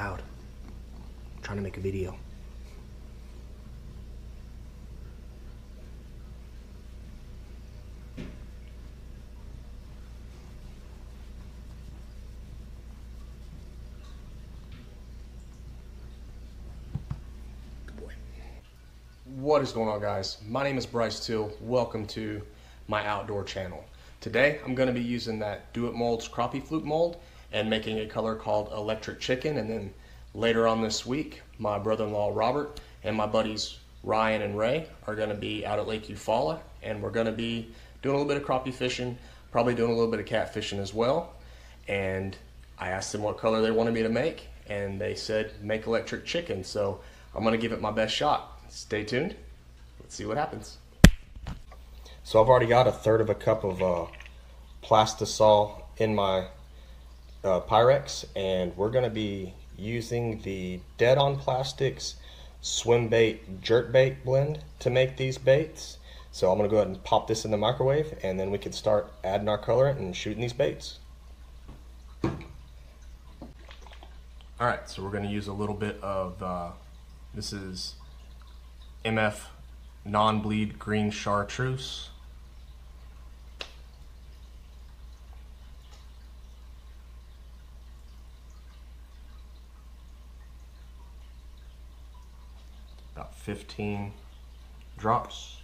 loud. I'm trying to make a video. What is going on guys? My name is Bryce Teal. Welcome to my outdoor channel. Today I'm going to be using that Do It Molds crappie fluke mold and making a color called Electric Chicken and then later on this week my brother-in-law Robert and my buddies Ryan and Ray are going to be out at Lake Eufaula and we're going to be doing a little bit of crappie fishing, probably doing a little bit of cat fishing as well. And I asked them what color they wanted me to make and they said make electric chicken. So I'm going to give it my best shot stay tuned. Let's see what happens. So I've already got a third of a cup of uh, Plastisol in my uh, Pyrex and we're going to be using the Dead on Plastics swim bait jerk bait blend to make these baits. So I'm going to go ahead and pop this in the microwave and then we can start adding our colorant and shooting these baits. Alright, so we're going to use a little bit of, uh, this is MF non-bleed green chartreuse. 15 drops.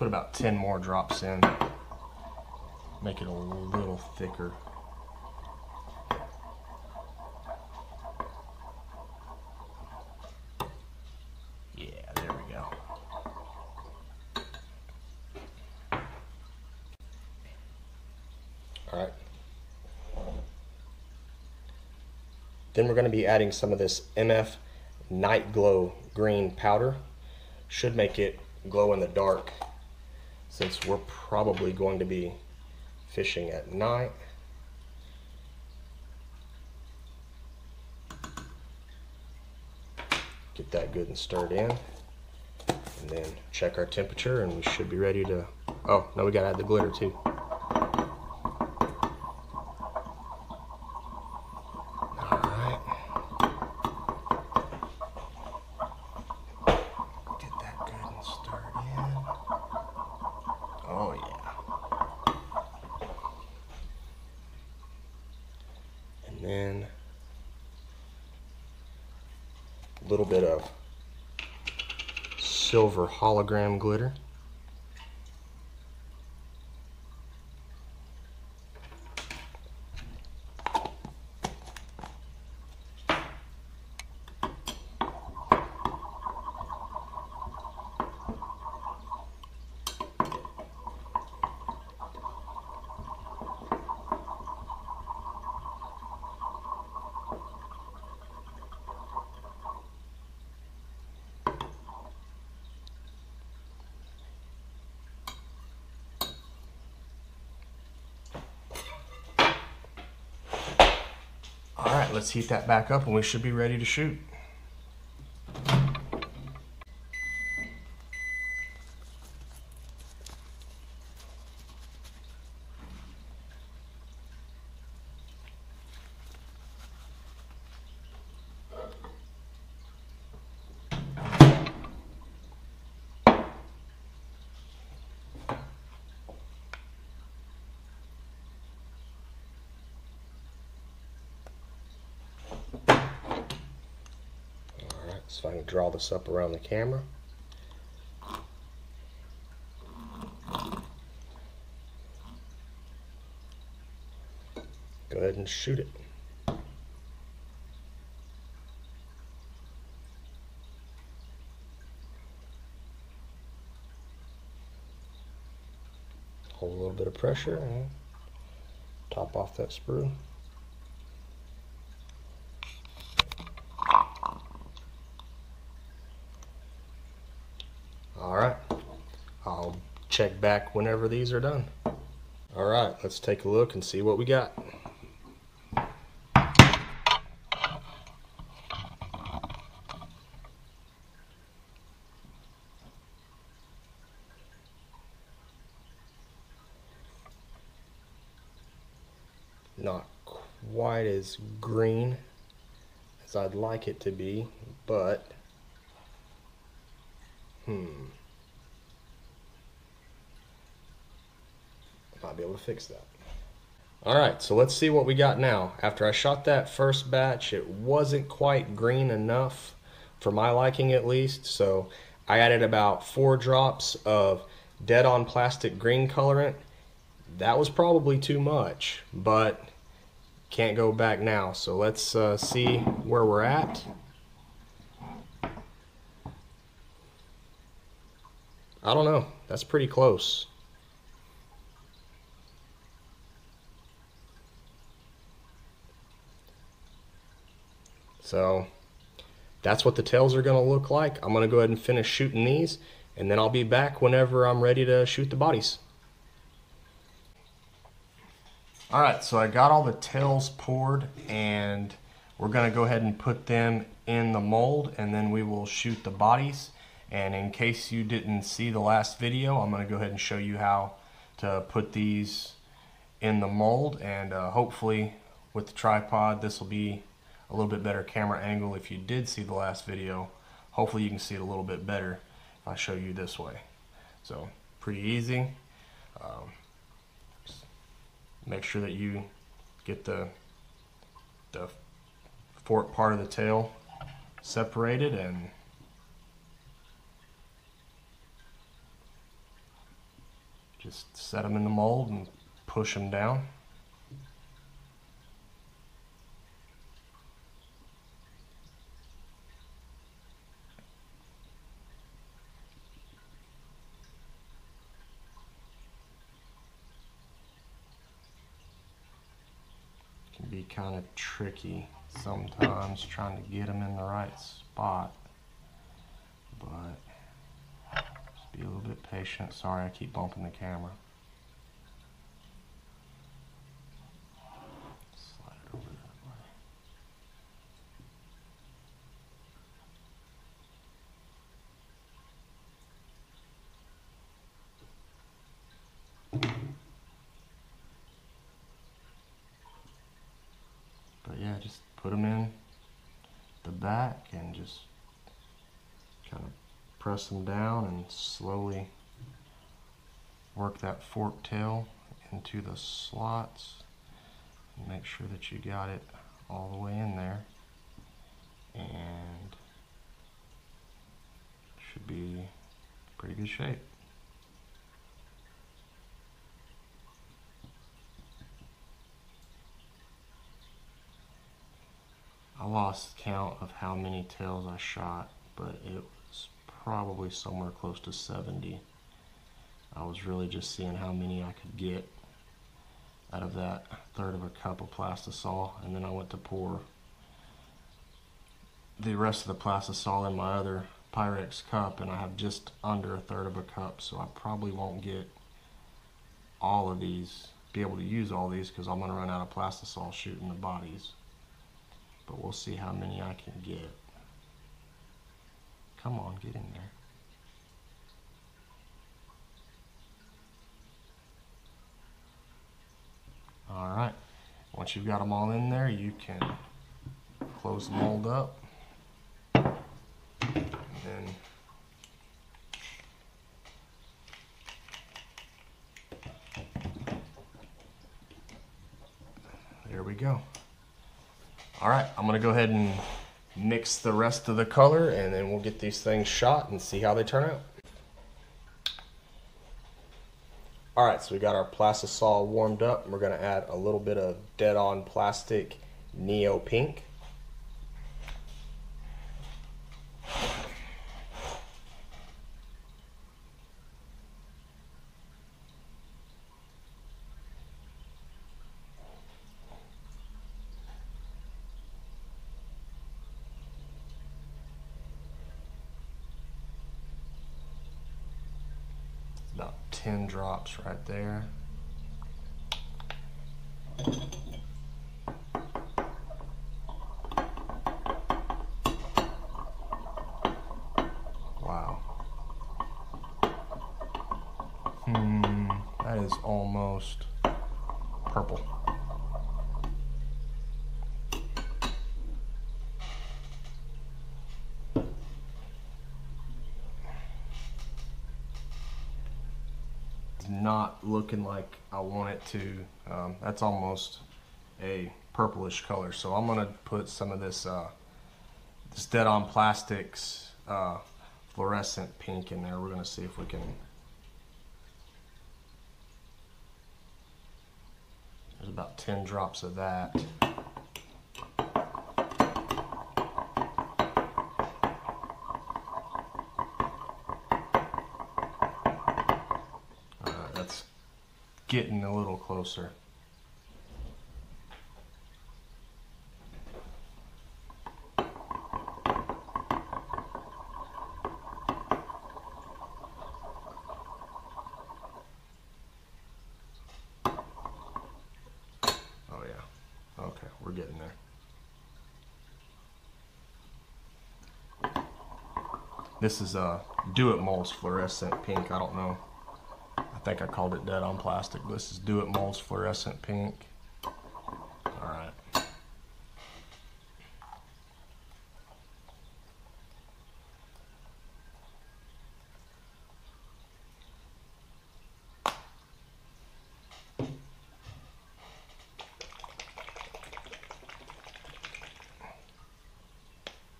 Put about 10 more drops in. Make it a little thicker. Yeah, there we go. All right. Then we're going to be adding some of this MF Night Glow green powder. Should make it glow in the dark since we're probably going to be fishing at night. Get that good and stirred in. And then check our temperature and we should be ready to, oh, no, we gotta add the glitter too. then a little bit of silver hologram glitter. All let's heat that back up and we should be ready to shoot. So I can draw this up around the camera. Go ahead and shoot it. Hold a little bit of pressure. And top off that sprue. All right, I'll check back whenever these are done. All right, let's take a look and see what we got. Not quite as green as I'd like it to be, but hmm. Be able to fix that. Alright, so let's see what we got now. After I shot that first batch, it wasn't quite green enough, for my liking at least, so I added about four drops of dead on plastic green colorant. That was probably too much, but can't go back now. So let's uh, see where we're at. I don't know. That's pretty close. So that's what the tails are going to look like. I'm going to go ahead and finish shooting these and then I'll be back whenever I'm ready to shoot the bodies. All right, so I got all the tails poured and we're gonna go ahead and put them in the mold and then we will shoot the bodies. And in case you didn't see the last video, I'm gonna go ahead and show you how to put these in the mold and uh, hopefully with the tripod this will be a little bit better camera angle if you did see the last video. Hopefully you can see it a little bit better if I show you this way. So pretty easy. Um, make sure that you get the the fork part of the tail separated and just set them in the mold and push them down. be kind of tricky sometimes trying to get them in the right spot. But just be a little bit patient. Sorry, I keep bumping the camera. yeah, just put them in the back and just kind of press them down and slowly work that fork tail into the slots make sure that you got it all the way in there and should be pretty good shape. I lost count of how many tails I shot, but it was probably somewhere close to 70. I was really just seeing how many I could get out of that third of a cup of plastisol, and then I went to pour the rest of the plastisol in my other Pyrex cup, and I have just under a third of a cup, so I probably won't get all of these, be able to use all these, because I'm going to run out of plastisol shooting the bodies but we'll see how many I can get. Come on, get in there. All right, once you've got them all in there, you can close the mold up. And then there we go. All right, I'm gonna go ahead and mix the rest of the color and then we'll get these things shot and see how they turn out. All right, so we got our plastisol warmed up. We're gonna add a little bit of dead on plastic Neo Pink. 10 drops right there. Wow. Hmm, that is almost purple. not looking like I want it to. Um, that's almost a purplish color. So I'm gonna put some of this uh, this Dead on Plastics uh, fluorescent pink in there. We're gonna see if we can. There's about 10 drops of that. Getting a little closer. Oh yeah. Okay, we're getting there. This is a uh, Do It Molds fluorescent pink. I don't know think I called it dead on plastic. This is Do It Molds fluorescent pink. Alright.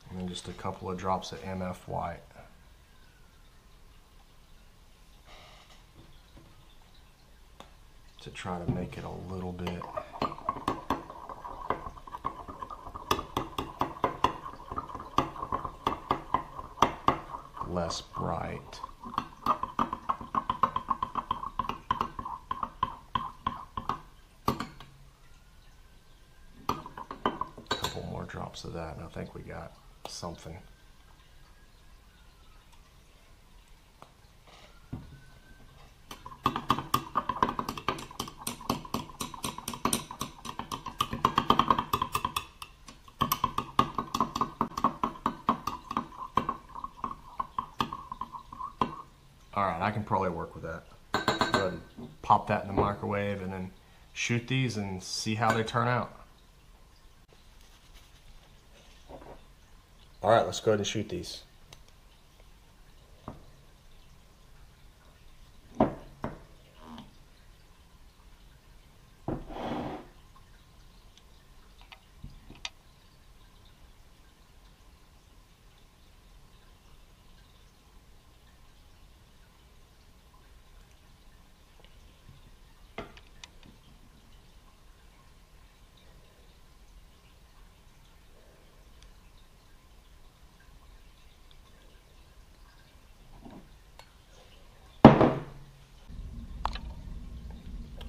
And then just a couple of drops of MF white. To try to make it a little bit less bright. A couple more drops of that and I think we got something. I can probably work with that. Pop that in the microwave and then shoot these and see how they turn out. All right, let's go ahead and shoot these.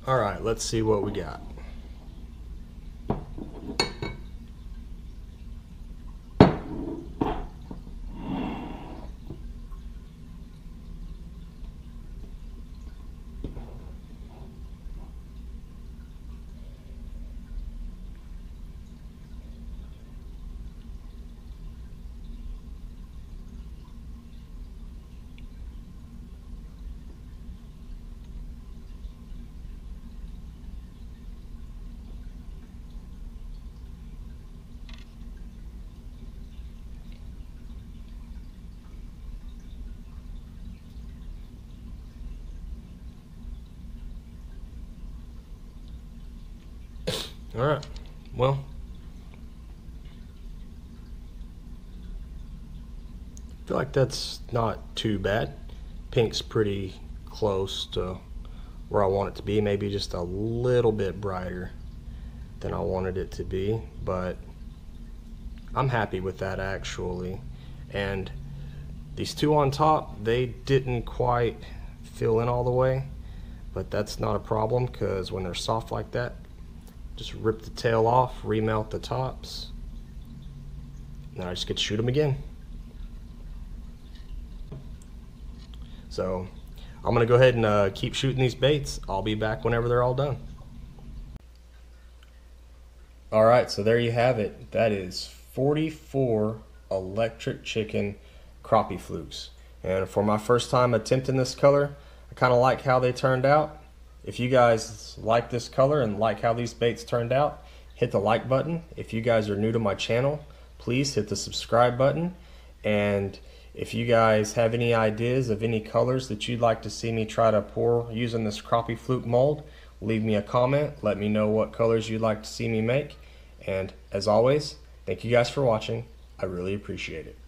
All right, let's see what we got. All right. Well, I feel like that's not too bad. Pink's pretty close to where I want it to be. Maybe just a little bit brighter than I wanted it to be, but I'm happy with that actually. And these two on top, they didn't quite fill in all the way, but that's not a problem because when they're soft like that, just rip the tail off, remelt the tops. Now I just get to shoot them again. So I'm gonna go ahead and uh, keep shooting these baits. I'll be back whenever they're all done. All right, so there you have it. That is 44 electric chicken crappie flukes. And for my first time attempting this color, I kind of like how they turned out. If you guys like this color and like how these baits turned out, hit the like button. If you guys are new to my channel, please hit the subscribe button. And if you guys have any ideas of any colors that you'd like to see me try to pour using this crappie fluke mold, leave me a comment. Let me know what colors you'd like to see me make. And as always, thank you guys for watching. I really appreciate it.